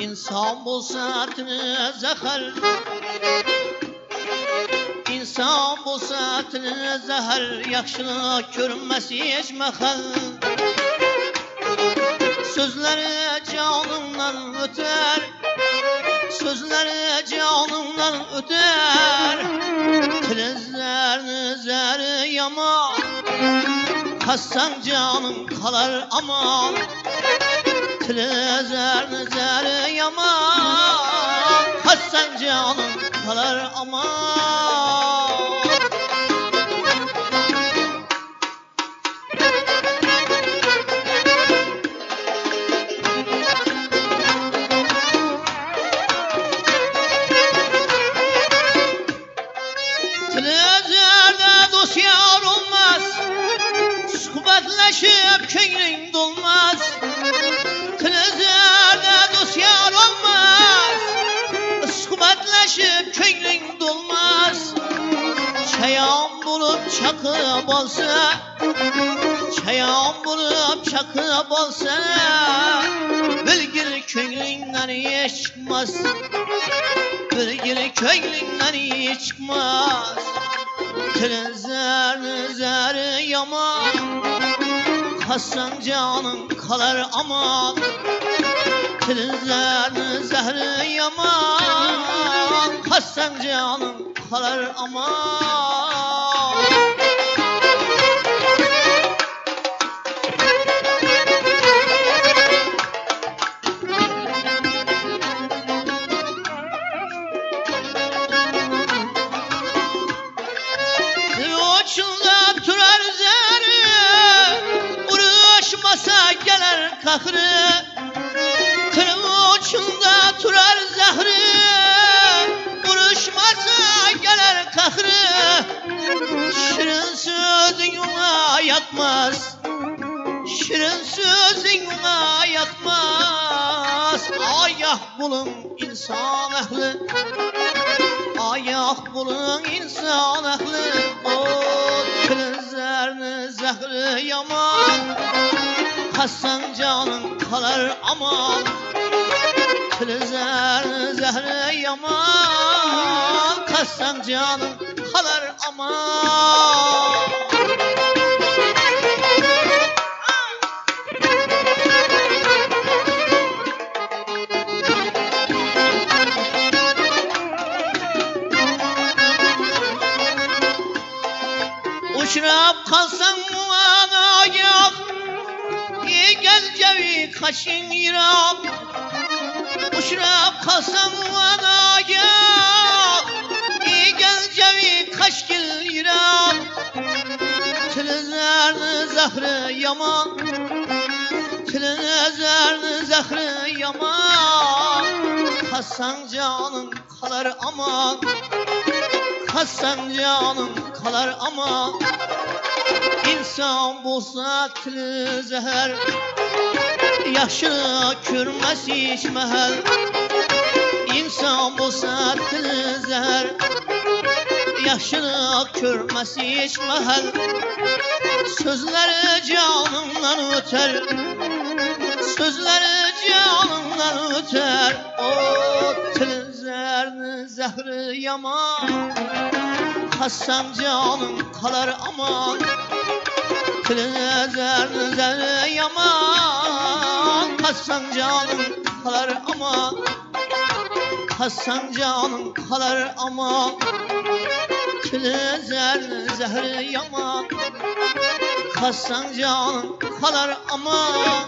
İnsan bulsa tını zahar İnsan bulsa tını zahar Yaxşılık görünməsi heç məxəl Sözləri canımdan ötər Sözləri canımdan ötər Tilizlərini zəri yaman. Hassan canım kalar aman. Tilizlərini zəri yaman. Hassan canım kalar aman Sohbetleşip köyün dolmaz Tilizlerde dost yar olmaz. Sohbetleşip köyün dolmaz Çayan bulup çakıp olsa Çayan bulup çakıp olsa Bilgir köyünden hiç çıkmaz Bilgir köyünden hiç çıkmaz. Tilizler zeri yaman Hasan canım kalar aman. Tilizler zehri yaman. Hasan canım kalar aman kahrı Kırım turar zahri Uğraşmasa gelir kahrı Şirin sözün yuna yatmaz. Şirin sözün yuna yatmaz. Ayah bulun insan ehli Ayak bulun insan ehli O tilizlerini zehri yaman Hasan canın kalar aman. Tilizlerini zehri yaman. Hasan canın kalar aman. Muana yak İyi gel cevi kaşın yirab Uçrab kalsan muana yak İyi gel cevi kaşkil yirab Tilizlerini zahri yaman Tilizlerini zahri yaman. Hasan canım kalar aman Hasan canım kalar ama insan bulsa zehər İş məhəl İnsan bulsa tili zəhər Yaxşı körməsi iş məhəl Sözləri canımdan ötər Sözləri canımdan ötər O tilizlərini zəhri yaman. Hasan canım kalar aman Tilizlərini zəhri yaman. Hasan canım kalar aman Hasan canım kalar aman Tilizlərini zəhri yaman. Hasan canım kalar aman